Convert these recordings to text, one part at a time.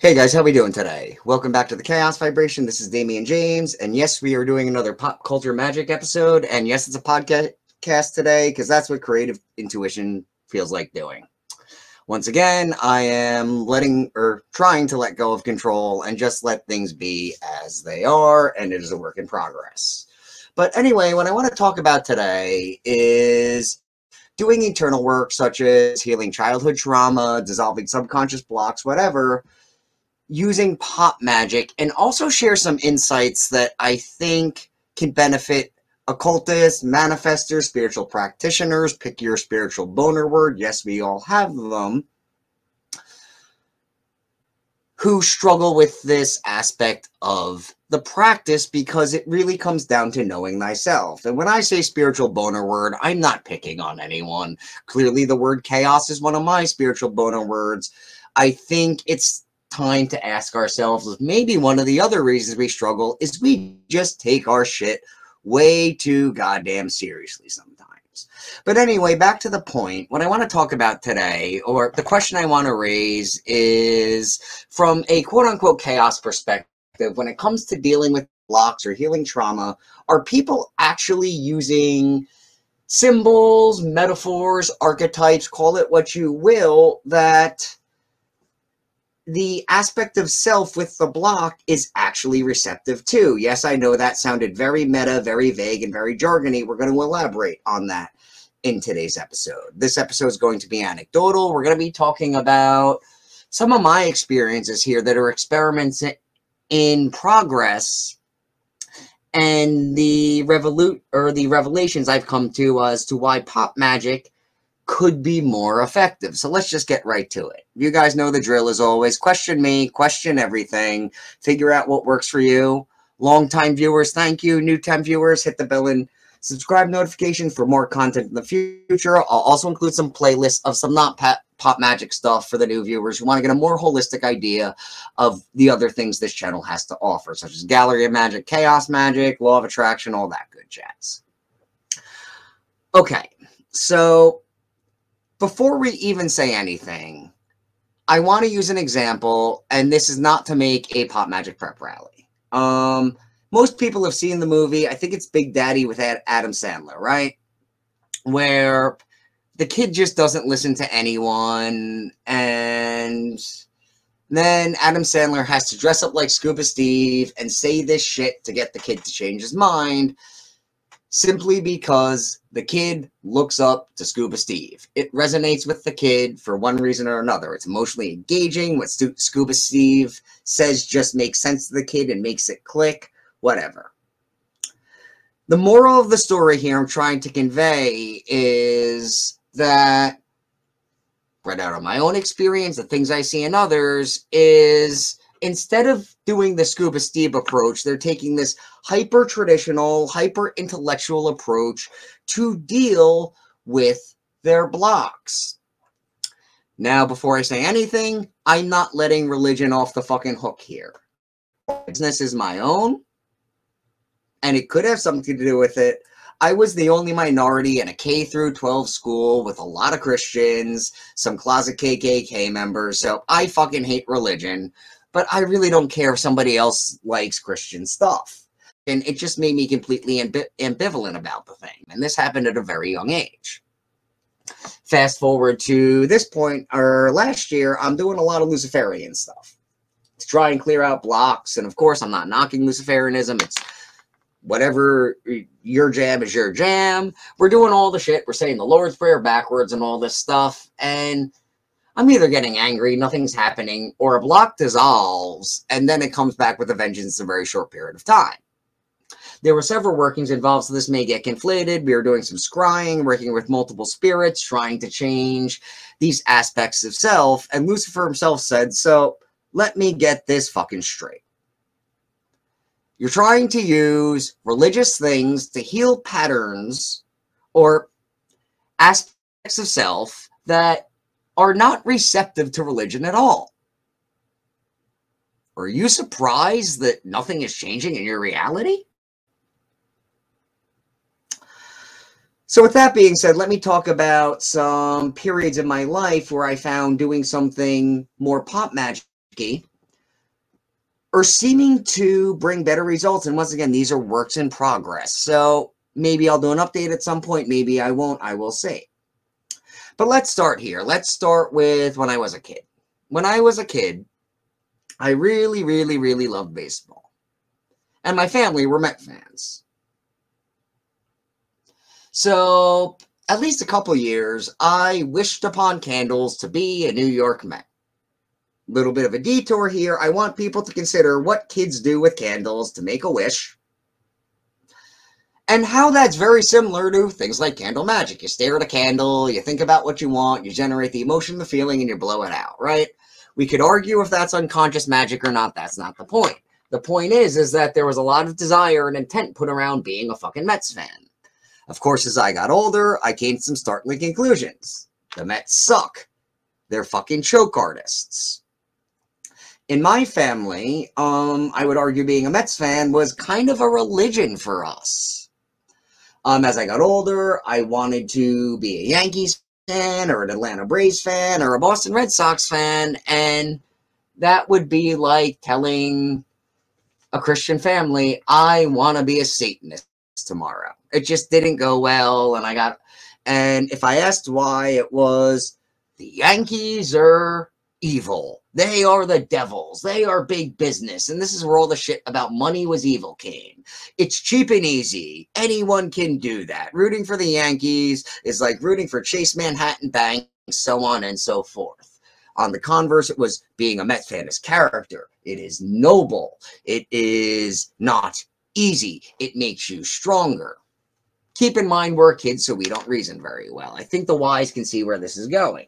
Hey guys, how we doing today? Welcome back to the Chaos Vibration. This is Damian James, and yes, we are doing another pop culture magic episode. And yes, it's a podcast today because that's what creative intuition feels like doing. Once again, I am letting or trying to let go of control and just let things be as they are, and it is a work in progress. But anyway, what I want to talk about today is doing internal work such as healing childhood trauma, dissolving subconscious blocks, whatever using pop magic and also share some insights that I think can benefit occultists, manifestors, spiritual practitioners, pick your spiritual boner word. Yes, we all have them. Who struggle with this aspect of the practice because it really comes down to knowing thyself. And when I say spiritual boner word, I'm not picking on anyone. Clearly, the word chaos is one of my spiritual boner words. I think it's time to ask ourselves if maybe one of the other reasons we struggle is we just take our shit way too goddamn seriously sometimes. But anyway, back to the point. What I want to talk about today, or the question I want to raise, is from a quote unquote chaos perspective, when it comes to dealing with blocks or healing trauma, are people actually using symbols, metaphors, archetypes, call it what you will, that the aspect of self with the block is actually receptive too. Yes, I know that sounded very meta, very vague, and very jargony. We're going to elaborate on that in today's episode. This episode is going to be anecdotal. We're going to be talking about some of my experiences here that are experiments in progress and the revolut or the revelations I've come to as to why pop magic could be more effective. So let's just get right to it. You guys know the drill as always. Question me, question everything, figure out what works for you. Long-time viewers, thank you. New-time viewers, hit the bell and subscribe notification for more content in the future. I'll also include some playlists of some not pop magic stuff for the new viewers who want to get a more holistic idea of the other things this channel has to offer, such as Gallery of Magic, Chaos Magic, Law of Attraction, all that good jazz. Okay, so before we even say anything, I want to use an example, and this is not to make a pop magic prep rally. Um, most people have seen the movie. I think it's Big Daddy with Adam Sandler, right? Where the kid just doesn't listen to anyone, and then Adam Sandler has to dress up like Scuba Steve and say this shit to get the kid to change his mind simply because the kid looks up to Scuba Steve. It resonates with the kid for one reason or another. It's emotionally engaging. What Scuba Steve says just makes sense to the kid and makes it click, whatever. The moral of the story here I'm trying to convey is that, right out of my own experience, the things I see in others, is instead of doing the scuba steve approach they're taking this hyper traditional hyper intellectual approach to deal with their blocks. Now before i say anything i'm not letting religion off the fucking hook here. Business is my own and it could have something to do with it. I was the only minority in a K through 12 school with a lot of Christians, some closet KKK members, so I fucking hate religion but I really don't care if somebody else likes Christian stuff. And it just made me completely ambi ambivalent about the thing. And this happened at a very young age. Fast forward to this point, or last year, I'm doing a lot of Luciferian stuff to try and clear out blocks. And of course, I'm not knocking Luciferianism. It's whatever your jam is your jam. We're doing all the shit. We're saying the Lord's Prayer backwards and all this stuff. And I'm either getting angry, nothing's happening, or a block dissolves, and then it comes back with a vengeance in a very short period of time. There were several workings involved, so this may get conflated. We were doing some scrying, working with multiple spirits, trying to change these aspects of self. And Lucifer himself said, So let me get this fucking straight. You're trying to use religious things to heal patterns or aspects of self that are not receptive to religion at all. Are you surprised that nothing is changing in your reality? So with that being said, let me talk about some periods in my life where I found doing something more pop magic or seeming to bring better results. And once again, these are works in progress. So maybe I'll do an update at some point. Maybe I won't. I will see. But let's start here. Let's start with when I was a kid. When I was a kid, I really, really, really loved baseball. And my family were Met fans. So, at least a couple years, I wished upon candles to be a New York Met. Little bit of a detour here. I want people to consider what kids do with candles to make a wish and how that's very similar to things like candle magic. You stare at a candle, you think about what you want, you generate the emotion, the feeling, and you blow it out, right? We could argue if that's unconscious magic or not. That's not the point. The point is, is that there was a lot of desire and intent put around being a fucking Mets fan. Of course, as I got older, I came to some startling conclusions. The Mets suck. They're fucking choke artists. In my family, um, I would argue being a Mets fan was kind of a religion for us um, as I got older, I wanted to be a Yankees fan or an Atlanta Braves fan or a Boston Red Sox fan. And that would be like telling a Christian family, I want to be a Satanist tomorrow. It just didn't go well. And I got, and if I asked why, it was the Yankees are evil. They are the devils. They are big business. And this is where all the shit about money was evil came. It's cheap and easy. Anyone can do that. Rooting for the Yankees is like rooting for Chase Manhattan Bank, so on and so forth. On the converse, it was being a Met fan is character. It is noble. It is not easy. It makes you stronger. Keep in mind, we're kids, so we don't reason very well. I think the wise can see where this is going.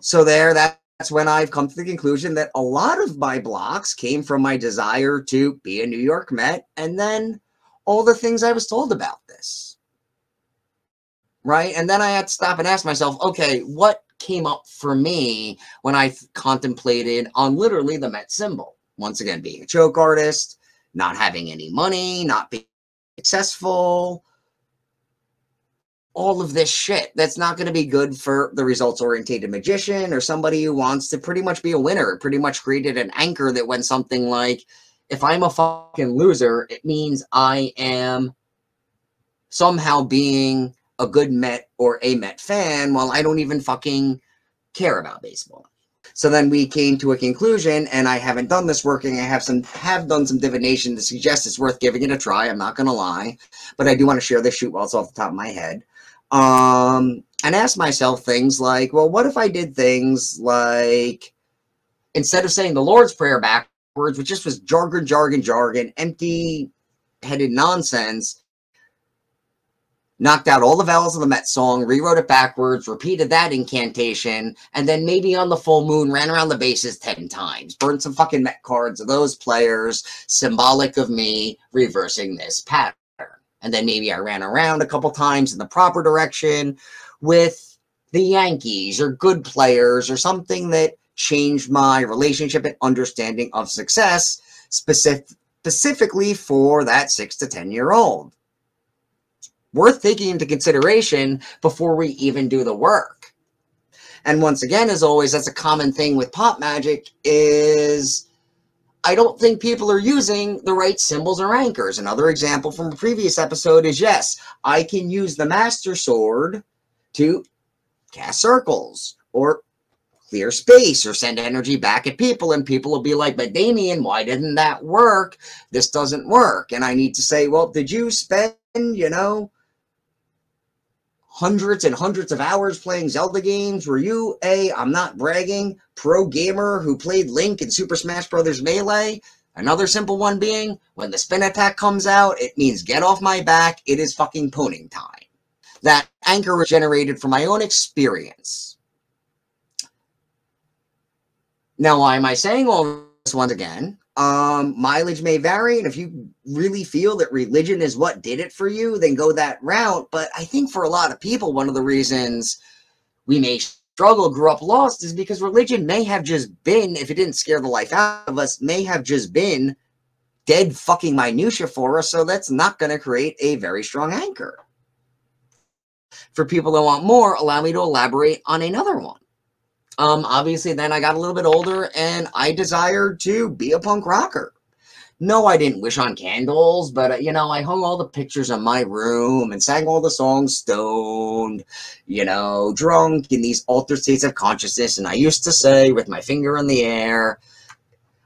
So there, that's when I've come to the conclusion that a lot of my blocks came from my desire to be a New York Met and then all the things I was told about this. Right? And then I had to stop and ask myself, okay, what came up for me when I contemplated on literally the Met symbol? Once again, being a choke artist, not having any money, not being successful, all of this shit. That's not going to be good for the results oriented magician or somebody who wants to pretty much be a winner. Pretty much created an anchor that went something like, if I'm a fucking loser, it means I am somehow being a good Met or a Met fan while I don't even fucking care about baseball. So then we came to a conclusion, and I haven't done this working. I have some have done some divination to suggest it's worth giving it a try. I'm not gonna lie, but I do want to share this shoot while it's off the top of my head um, and ask myself things like, well, what if I did things like instead of saying the Lord's Prayer backwards, which just was jargon, jargon, jargon, empty headed nonsense, knocked out all the vowels of the Met song, rewrote it backwards, repeated that incantation, and then maybe on the full moon ran around the bases 10 times, burned some fucking Met cards of those players, symbolic of me reversing this pattern. And then maybe I ran around a couple times in the proper direction with the Yankees or good players or something that changed my relationship and understanding of success specific, specifically for that six to 10 year old. Worth taking into consideration before we even do the work. And once again, as always, that's a common thing with pop magic is I don't think people are using the right symbols or anchors. Another example from a previous episode is yes, I can use the Master Sword to cast circles or clear space or send energy back at people and people will be like but damien why didn't that work this doesn't work and i need to say well did you spend you know hundreds and hundreds of hours playing Zelda games? Were you a, I'm not bragging, pro gamer who played Link in Super Smash Bros. Melee? Another simple one being, when the spin attack comes out, it means get off my back, it is fucking poning time. That anchor was generated from my own experience. Now, why am I saying all this once again? Um, mileage may vary, and if you really feel that religion is what did it for you, then go that route. But I think for a lot of people, one of the reasons we may struggle, grew up lost, is because religion may have just been, if it didn't scare the life out of us, may have just been dead fucking minutia for us. So that's not going to create a very strong anchor. For people that want more, allow me to elaborate on another one. Um, obviously, then I got a little bit older and I desired to be a punk rocker. No, I didn't wish on candles, but uh, you know, I hung all the pictures in my room and sang all the songs stoned, you know, drunk in these altered states of consciousness. And I used to say with my finger in the air,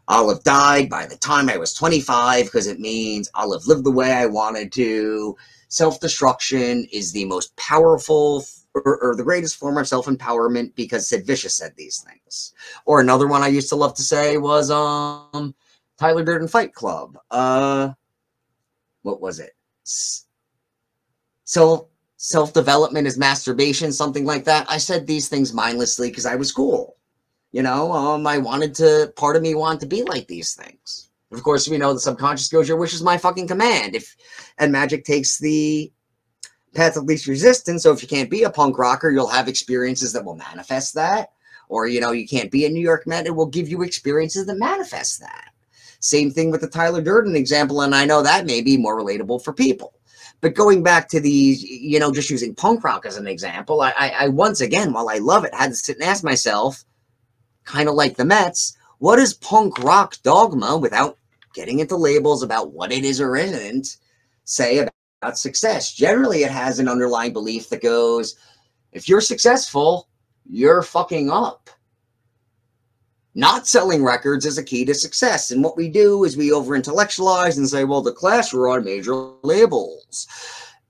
I'll have died by the time I was 25 because it means I'll have lived the way I wanted to. Self destruction is the most powerful or, or, the greatest form of self empowerment because Sid Vicious said these things. Or another one I used to love to say was um Tyler Durden Fight Club. Uh, what was it? So self development is masturbation, something like that. I said these things mindlessly because I was cool. You know, um, I wanted to. Part of me wanted to be like these things. Of course, we know the subconscious goes, "Your wish is my fucking command." If and magic takes the path of least resistance. So if you can't be a punk rocker, you'll have experiences that will manifest that. Or, you know, you can't be a New York Met, it will give you experiences that manifest that. Same thing with the Tyler Durden example, and I know that may be more relatable for people. But going back to these, you know, just using punk rock as an example, I, I, I once again, while I love it, had to sit and ask myself, kind of like the Mets, what is punk rock dogma without getting into labels about what it is or isn't, say about success? Generally, it has an underlying belief that goes, if you're successful, you're fucking up. Not selling records is a key to success. And what we do is we over intellectualize and say, well, the Clash were on major labels.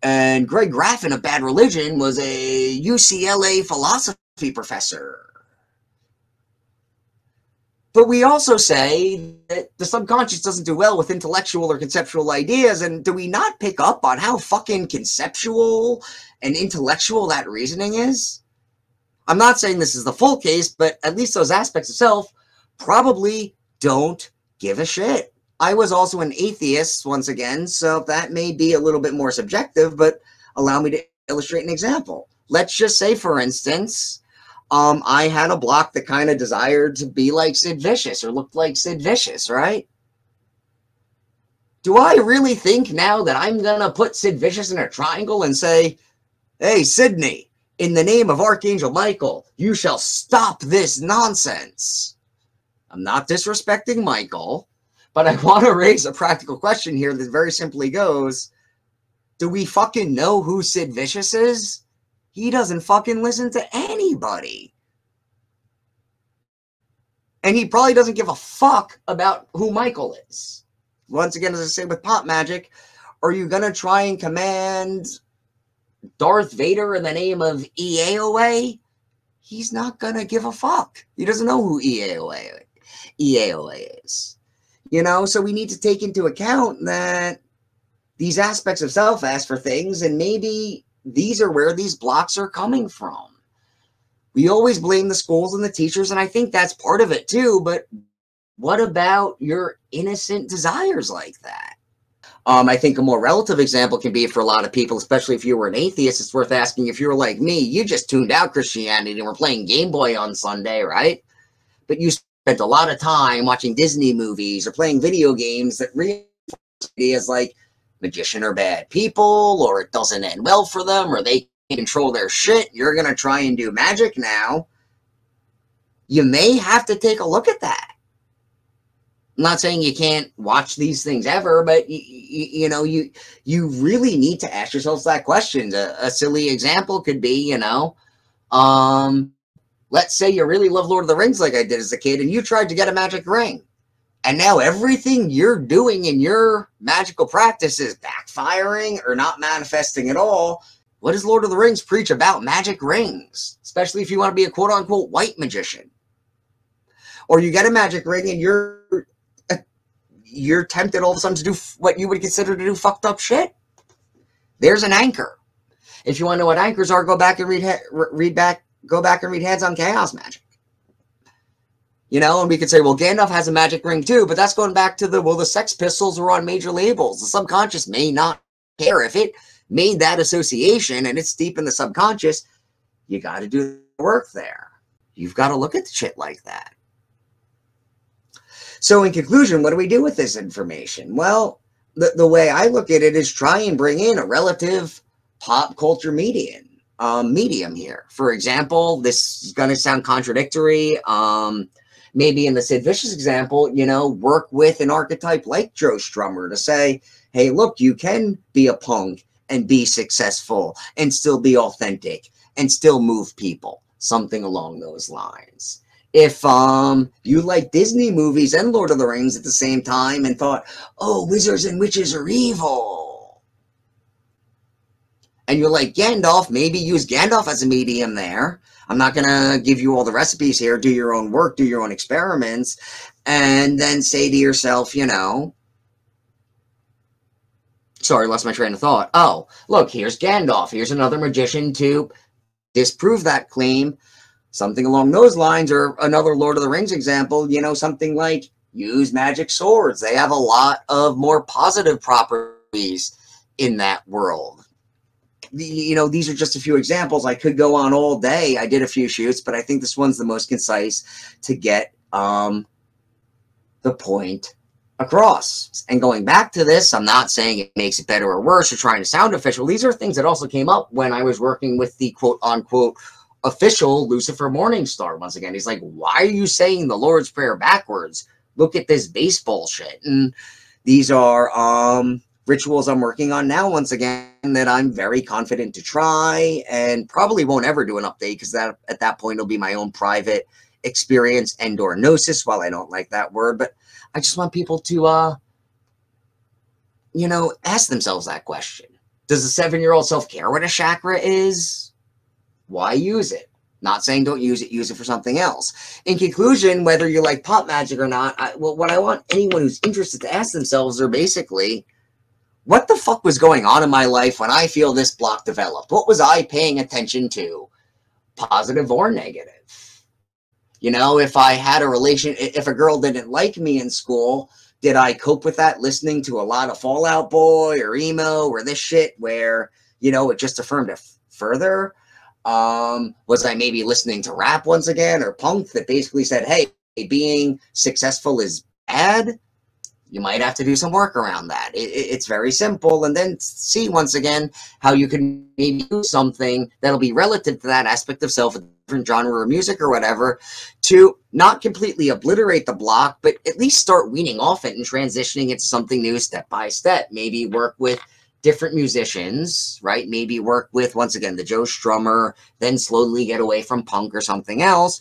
And Greg Graffin of Bad Religion was a UCLA philosophy professor. But we also say that the subconscious doesn't do well with intellectual or conceptual ideas. And do we not pick up on how fucking conceptual and intellectual that reasoning is? I'm not saying this is the full case, but at least those aspects of self probably don't give a shit. I was also an atheist once again, so that may be a little bit more subjective, but allow me to illustrate an example. Let's just say, for instance, um, I had a block that kind of desired to be like Sid Vicious or looked like Sid Vicious, right? Do I really think now that I'm going to put Sid Vicious in a triangle and say, hey, Sydney, in the name of Archangel Michael, you shall stop this nonsense. I'm not disrespecting Michael, but I want to raise a practical question here that very simply goes Do we fucking know who Sid Vicious is? He doesn't fucking listen to anybody. And he probably doesn't give a fuck about who Michael is. Once again, as I say with pop magic, are you going to try and command Darth Vader in the name of EAOA, he's not going to give a fuck. He doesn't know who EAOA, EAOA is. You know, so we need to take into account that these aspects of self ask for things, and maybe these are where these blocks are coming from. We always blame the schools and the teachers, and I think that's part of it too. But what about your innocent desires like that? Um, I think a more relative example can be for a lot of people, especially if you were an atheist, it's worth asking if you were like me, you just tuned out Christianity and were playing Game Boy on Sunday, right? But you spent a lot of time watching Disney movies or playing video games that really is like magician are bad people or it doesn't end well for them or they control their shit. You're going to try and do magic now. You may have to take a look at that. I'm not saying you can't watch these things ever, but you, you, know, you you really need to ask yourselves that question. A, a, silly example could be, you know, um, let's say you really love Lord of the Rings like I did as a kid, and you tried to get a magic ring, and now everything you're doing in your magical practice is backfiring or not manifesting at all. What does Lord of the Rings preach about magic rings, especially if you want to be a quote unquote white magician? Or you get a magic ring and you're uh, you're tempted all of a sudden to do what you would consider to do fucked up shit. There's an anchor. If you want to know what anchors are, go back and read read back, go back and read Hands on Chaos Magic. You know, and we could say, well, Gandalf has a magic ring too, but that's going back to the well, the Sex Pistols were on major labels. The subconscious may not care if it made that association and it's deep in the subconscious. You got to do the work there. You've got to look at the shit like that. So, in conclusion, what do we do with this information? Well, the, the way I look at it is try and bring in a relative pop culture median. um, medium here. For example, this is going to sound contradictory. Um, maybe in the Sid Vicious example, you know, work with an archetype like Joe Strummer to say, hey, look, you can be a punk and be successful and still be authentic and still move people, something along those lines. If um you like Disney movies and Lord of the Rings at the same time and thought, oh, wizards and witches are evil. And you're like Gandalf, maybe use Gandalf as a medium there. I'm not going to give you all the recipes here. Do your own work, do your own experiments, and then say to yourself, you know, sorry, lost my train of thought. Oh, look, here's Gandalf. Here's another magician to disprove that claim. Something along those lines, or another Lord of the Rings example, you know, something like use magic swords. They have a lot of more positive properties in that world. You know, these are just a few examples. I could go on all day. I did a few shoots, but I think this one's the most concise to get um, the point across. And going back to this, I'm not saying it makes it better or worse or trying to sound official. These are things that also came up when I was working with the quote unquote official Lucifer Morningstar. Once again, he's like, why are you saying the Lord's Prayer backwards? Look at this baseball shit. And these are um, rituals I'm working on now, once again, that I'm very confident to try and probably won't ever do an update because that at that point it'll be my own private experience and or gnosis while I don't like that word. But I just want people to, uh, you know, ask themselves that question. Does a seven-year-old self care what a chakra is? Why use it? Not saying don't use it, use it for something else. In conclusion, whether you like pop magic or not, I, well, what I want anyone who's interested to ask themselves are basically, what the fuck was going on in my life when I feel this block developed? What was I paying attention to, positive or negative? You know, if I had a relation, if a girl didn't like me in school, did I cope with that listening to a lot of Fall Out Boy or emo or this shit where, you know, it just affirmed it further? Um, was I maybe listening to rap once again or punk that basically said, hey, being successful is bad? You might have to do some work around that. It, it, it's very simple. And then see once again how you can maybe do something that'll be relative to that aspect of self, a different genre of music or whatever, to not completely obliterate the block, but at least start weaning off it and transitioning it to something new step by step. Maybe work with different musicians, right? Maybe work with, once again, the Joe Strummer, then slowly get away from punk or something else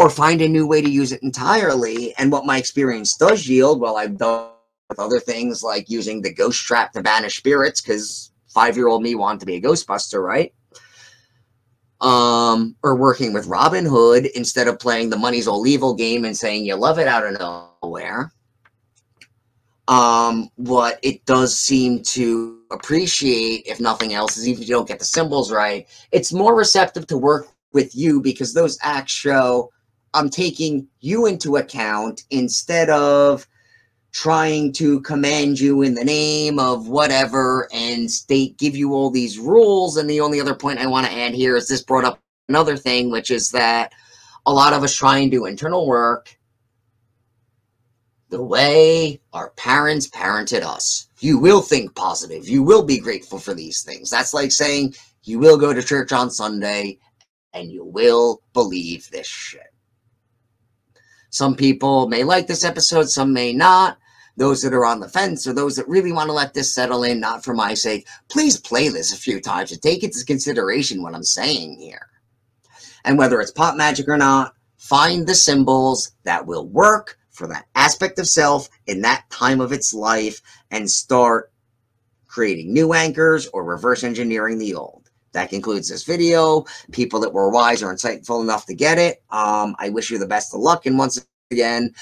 or find a new way to use it entirely. And what my experience does yield, well, I've done with other things like using the ghost trap to banish spirits, because five-year-old me wanted to be a Ghostbuster, right? Um, or working with Robin Hood instead of playing the money's all evil game and saying you love it out of nowhere. Um, what it does seem to appreciate, if nothing else, is even if you don't get the symbols right, it's more receptive to work with you because those acts show I'm taking you into account instead of trying to command you in the name of whatever and state give you all these rules. And the only other point i want to add here is this brought up another thing which is that a lot of us try and do internal work the way our parents parented us. You will think positive. You will be grateful for these things. That's like saying you will go to church on sunday and you will believe this shit some people may like this episode, some may not. Those that are on the fence or those that really want to let this settle in, not for my sake, please play this a few times and take into consideration what I'm saying here. And whether it's pop magic or not, find the symbols that will work for that aspect of self in that time of its life and start creating new anchors or reverse engineering the old. That concludes this video. People that were wise or insightful enough to get it, um, I wish you the best of luck. And once again,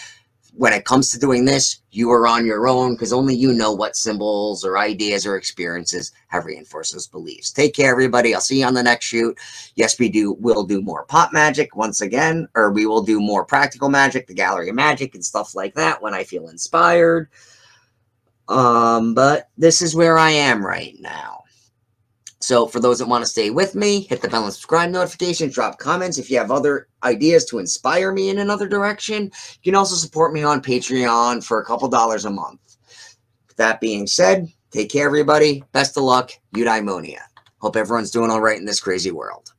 when it comes to doing this, you are on your own because only you know what symbols or ideas or experiences have reinforced those beliefs. Take care, everybody. I'll see you on the next shoot. Yes, we do. We'll do more pop magic once again, or we will do more practical magic, the gallery of magic and stuff like that when I feel inspired. Um, but this is where I am right now. So for those that want to stay with me, hit the bell and subscribe notification, drop comments. If you have other ideas to inspire me in another direction, you can also support me on Patreon for a couple dollars a month. With that being said, take care, everybody. Best of luck. Eudaimonia. Hope everyone's doing all right in this crazy world.